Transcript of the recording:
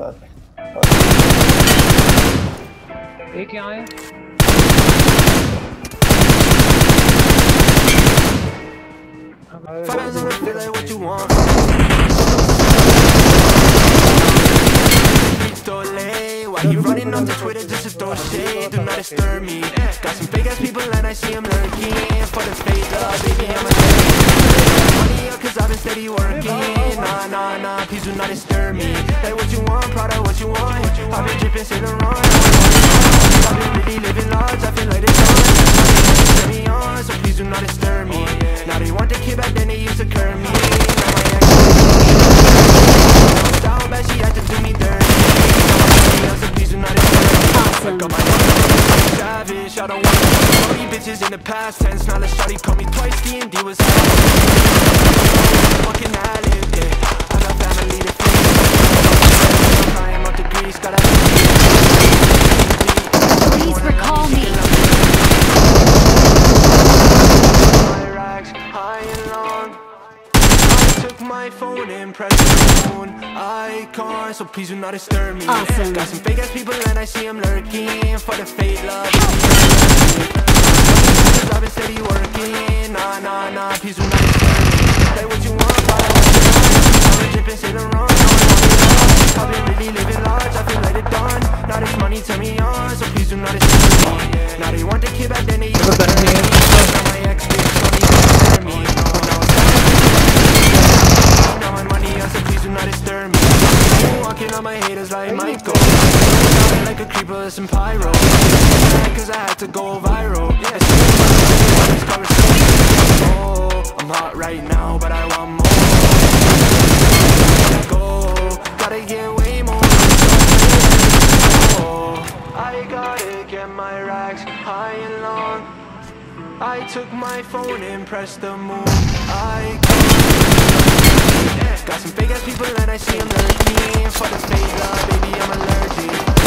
बात है एक यहाँ है Fires on the feel like what you want. Streets don't lay. Why you running off to Twitter just to throw shade? Do not disturb me. Got some fake ass people and I see them lurking. For the fake love, baby, I'm a steady working. Nah, nah, nah, please do not disturb me. Like what you want, Prada, what you want. I've been dripping, Saint Laurent. I've been really living large, I feel like it's on. Set me on, so please do not disturb me. Now they want the kid back then they used to curb me. Now my ex down bad, she had to do me dirty. Now so please do not disturb me. Awesome. Got my savage, I don't want these bitches in the past tense. Now let's shawty call me twice, D&D was my phone and pressed the moon icon, so please do not disturb me. Awesome. Got some fake ass people and I see them lurking for the fake love. I've been steady working. Nah, nah, nah, please do not disturb me. Say what you want, but I want it. I've been dripping, wrong. I've been really living large, I feel like it done. Now this money turn me on, so please do not disturb me. Now they want the kid back then they like a creeper pyro. Cause I had to go viral Yeah, Oh, I'm hot right now, but I want more. Go, gotta get way more. Oh, I gotta get my racks high and long. I took my phone and pressed the move. I Got some fake ass people and I see them lurking For the fake love, baby, I'm allergic.